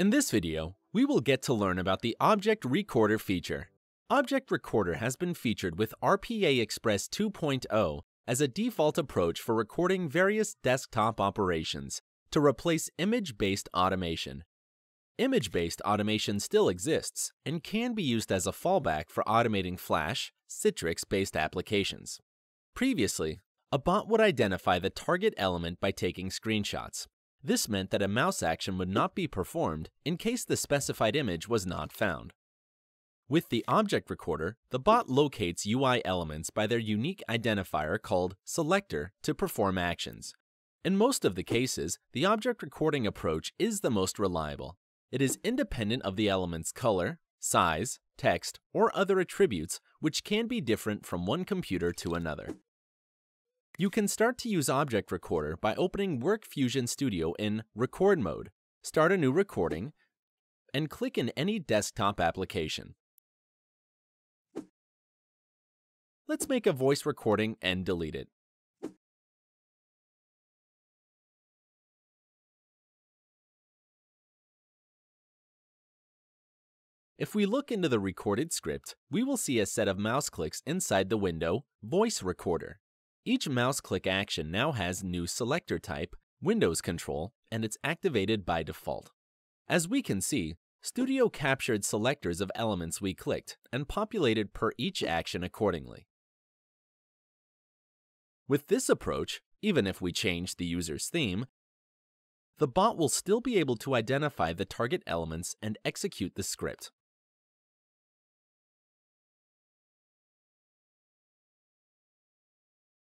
In this video, we will get to learn about the Object Recorder feature. Object Recorder has been featured with RPA Express 2.0 as a default approach for recording various desktop operations to replace image-based automation. Image-based automation still exists and can be used as a fallback for automating Flash, Citrix-based applications. Previously, a bot would identify the target element by taking screenshots. This meant that a mouse action would not be performed in case the specified image was not found. With the object recorder, the bot locates UI elements by their unique identifier called selector to perform actions. In most of the cases, the object recording approach is the most reliable. It is independent of the element's color, size, text, or other attributes which can be different from one computer to another. You can start to use Object Recorder by opening WorkFusion Studio in Record mode, start a new recording, and click in any desktop application. Let's make a voice recording and delete it. If we look into the recorded script, we will see a set of mouse clicks inside the window Voice Recorder. Each mouse click action now has new selector type, Windows control, and it's activated by default. As we can see, Studio captured selectors of elements we clicked and populated per each action accordingly. With this approach, even if we change the user's theme, the bot will still be able to identify the target elements and execute the script.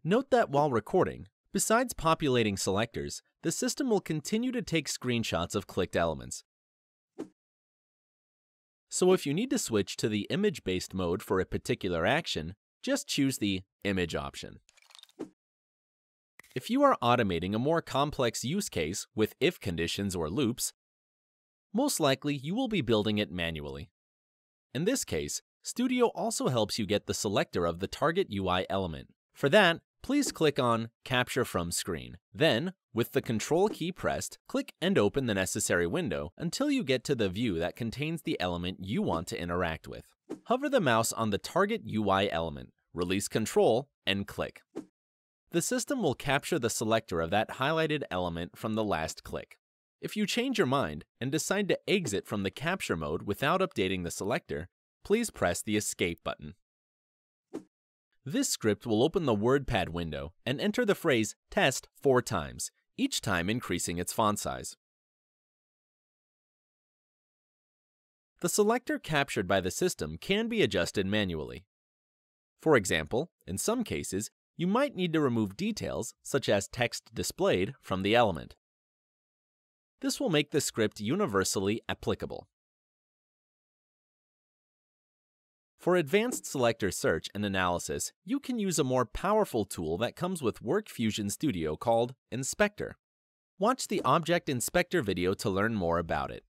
Note that while recording, besides populating selectors, the system will continue to take screenshots of clicked elements. So if you need to switch to the image-based mode for a particular action, just choose the Image option. If you are automating a more complex use case with if conditions or loops, most likely you will be building it manually. In this case, Studio also helps you get the selector of the target UI element. For that, please click on Capture from Screen. Then, with the Control key pressed, click and open the necessary window until you get to the view that contains the element you want to interact with. Hover the mouse on the target UI element, release Control, and click. The system will capture the selector of that highlighted element from the last click. If you change your mind and decide to exit from the capture mode without updating the selector, please press the Escape button. This script will open the WordPad window and enter the phrase test four times, each time increasing its font size. The selector captured by the system can be adjusted manually. For example, in some cases, you might need to remove details, such as text displayed, from the element. This will make the script universally applicable. For advanced selector search and analysis, you can use a more powerful tool that comes with WorkFusion Studio called Inspector. Watch the Object Inspector video to learn more about it.